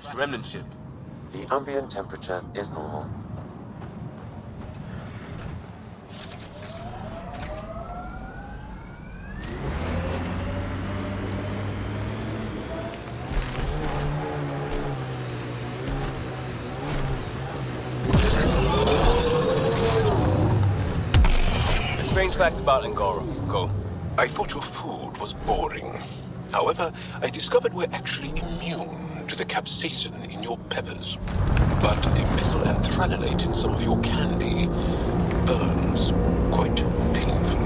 crashed remnant ship. The ambient temperature is normal. A strange fact about Angara. Go. I thought your food was boring. However, I discovered we're actually immune to the capsaicin in your peppers. But the methylanthranilate in some of your candy burns quite painfully.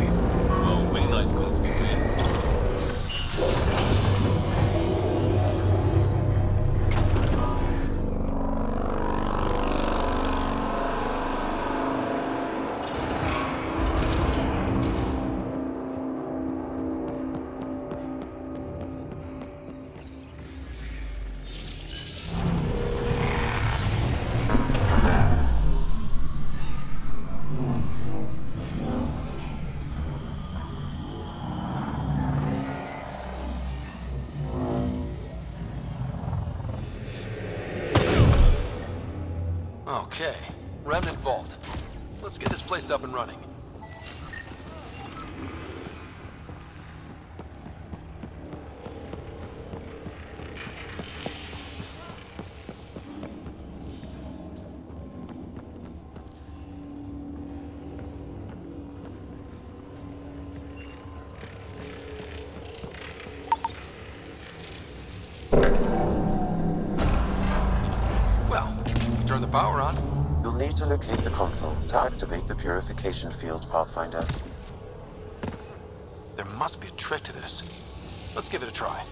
Okay, Remnant Vault. Let's get this place up and running. Well, turn the power on. Need to locate the console to activate the purification field, Pathfinder. There must be a trick to this. Let's give it a try.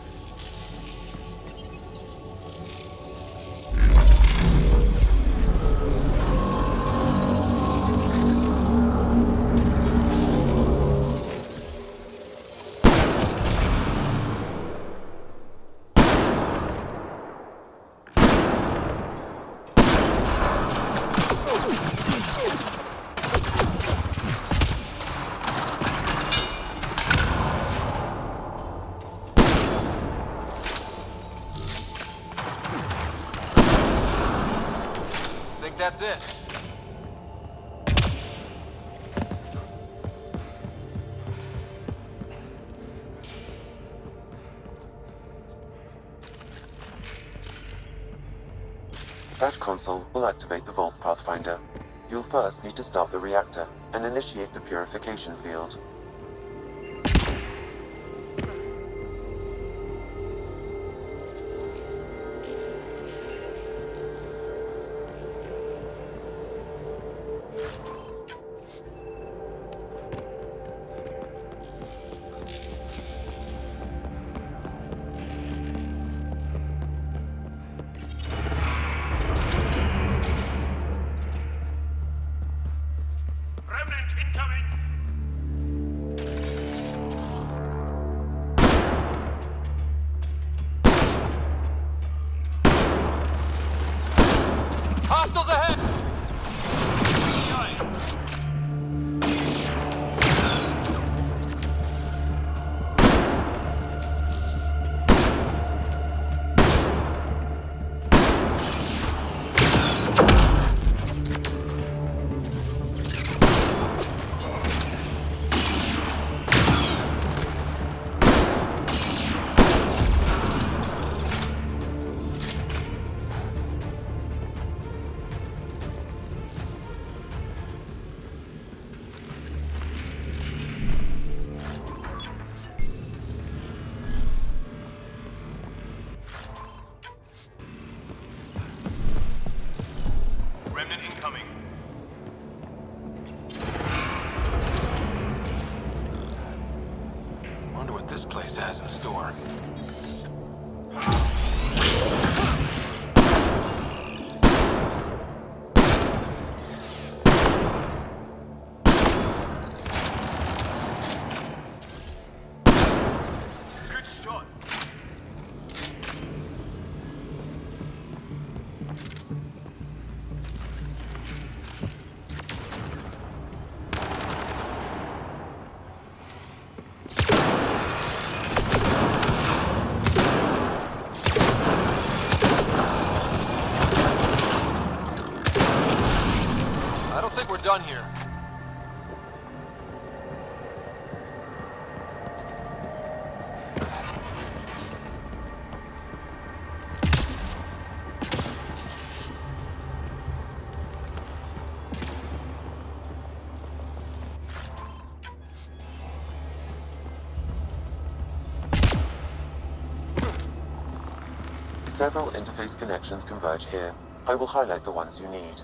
Console will activate the Vault Pathfinder. You'll first need to start the reactor and initiate the purification field. Run here. Several interface connections converge here. I will highlight the ones you need.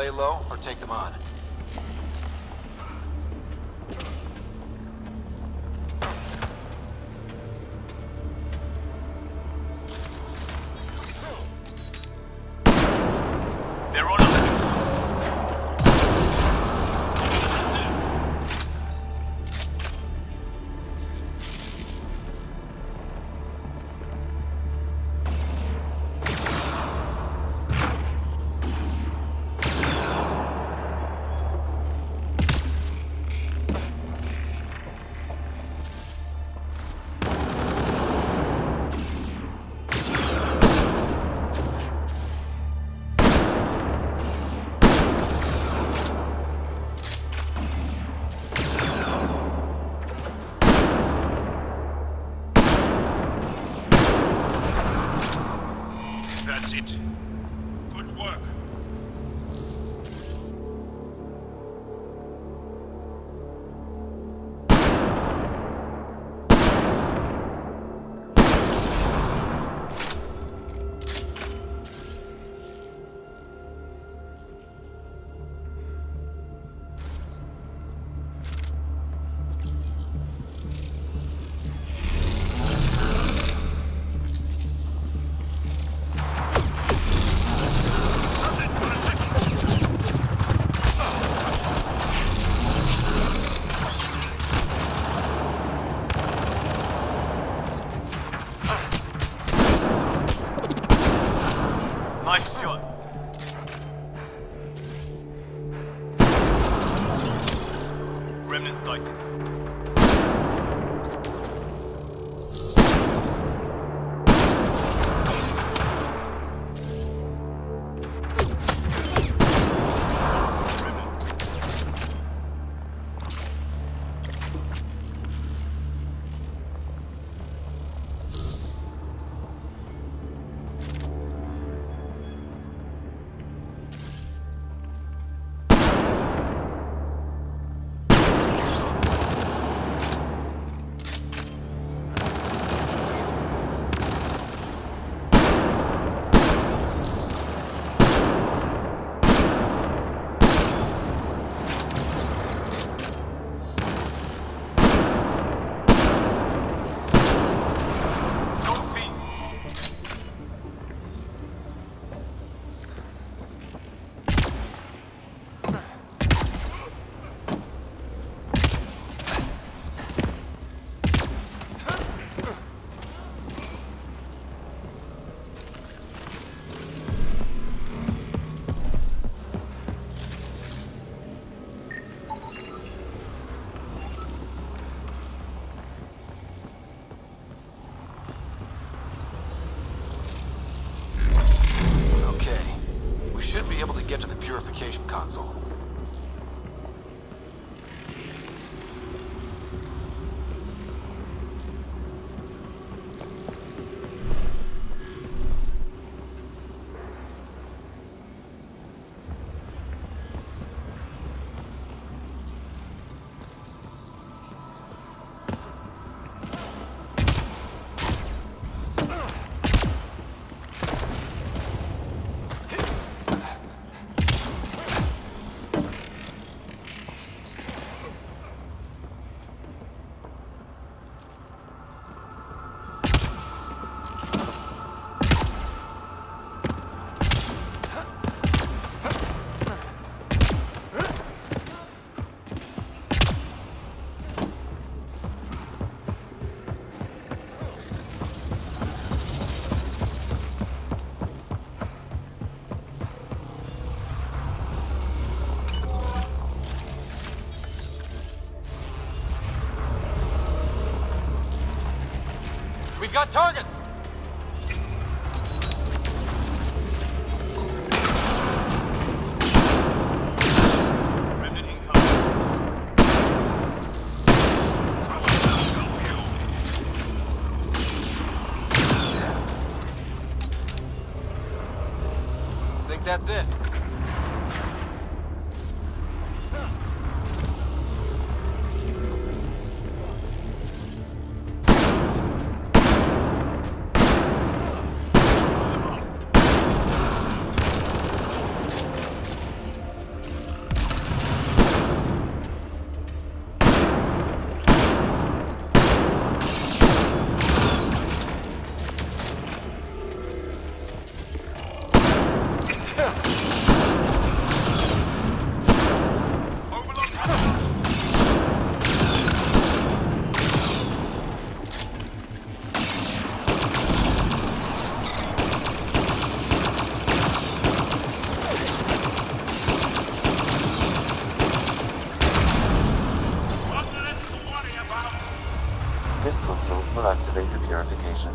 Lay low or take them on. communication console. We've got targets!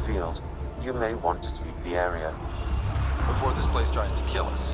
field. You may want to sweep the area. Before this place tries to kill us,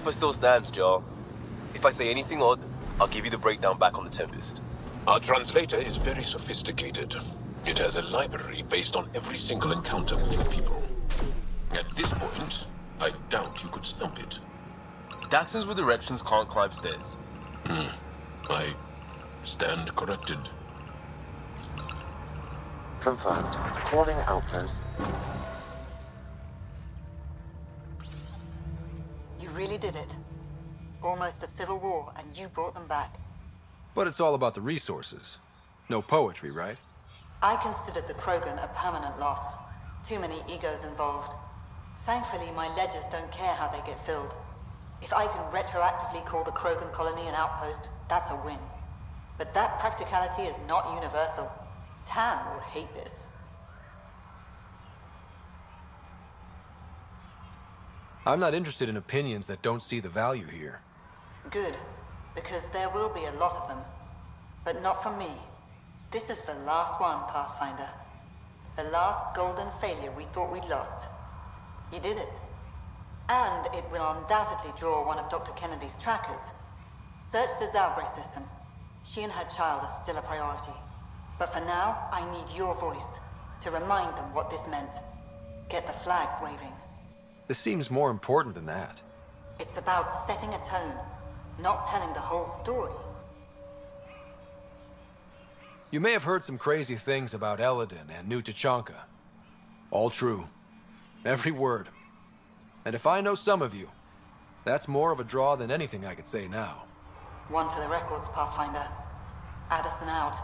Offer still stands, Jaal. If I say anything odd, I'll give you the breakdown back on the Tempest. Our translator is very sophisticated. It has a library based on every single encounter with your people. At this point, I doubt you could stump it. Daxons with erections can't climb stairs. Hmm. I stand corrected. Confirmed. Calling outpost. Really did it. Almost a civil war, and you brought them back. But it's all about the resources. No poetry, right? I considered the Krogan a permanent loss. Too many egos involved. Thankfully, my ledgers don't care how they get filled. If I can retroactively call the Krogan colony an outpost, that's a win. But that practicality is not universal. Tann will hate this. I'm not interested in opinions that don't see the value here. Good, because there will be a lot of them. But not from me. This is the last one, Pathfinder. The last golden failure we thought we'd lost. You did it. And it will undoubtedly draw one of Dr. Kennedy's trackers. Search the Zaubre system. She and her child are still a priority. But for now, I need your voice to remind them what this meant. Get the flags waving. This seems more important than that. It's about setting a tone, not telling the whole story. You may have heard some crazy things about Elaaden and New Tuchanka. All true. Every word. And if I know some of you, that's more of a draw than anything I could say now. One for the records, Pathfinder. Addison out.